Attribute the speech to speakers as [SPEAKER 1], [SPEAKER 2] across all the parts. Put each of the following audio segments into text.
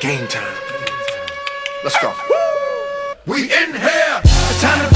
[SPEAKER 1] Game time. Let's go. We in here. It's time to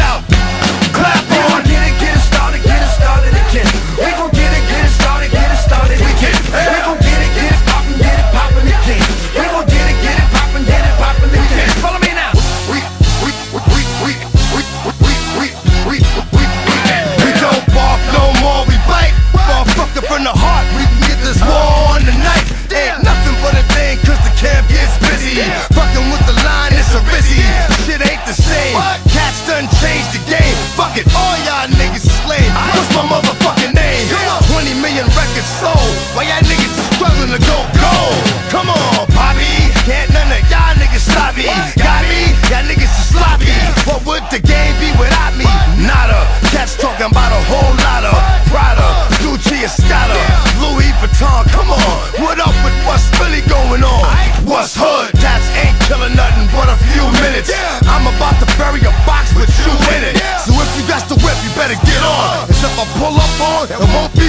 [SPEAKER 2] out.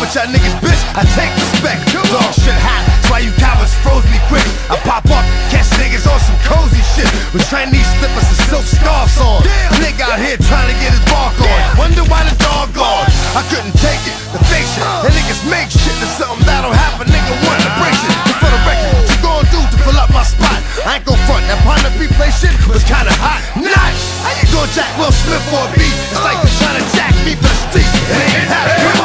[SPEAKER 2] with y'all niggas, bitch. I take respect. Dog shit hot. That's why you cowards froze me quick. I pop up, catch niggas on some cozy shit. With Chinese slippers and silk scarves on. Nigga out here trying to get his bark on. Wonder why the dog gone. I couldn't take it. The fake shit. Uh. And niggas make shit to something that'll happen. Nigga want to break shit. But for the record, what you gon' do to fill up my spot? I ain't gon' front. That Pine replay shit was kinda hot. Not. I ain't gon' jack Will Smith for a beat. It's like you trying to jack me for the steep. It ain't happening.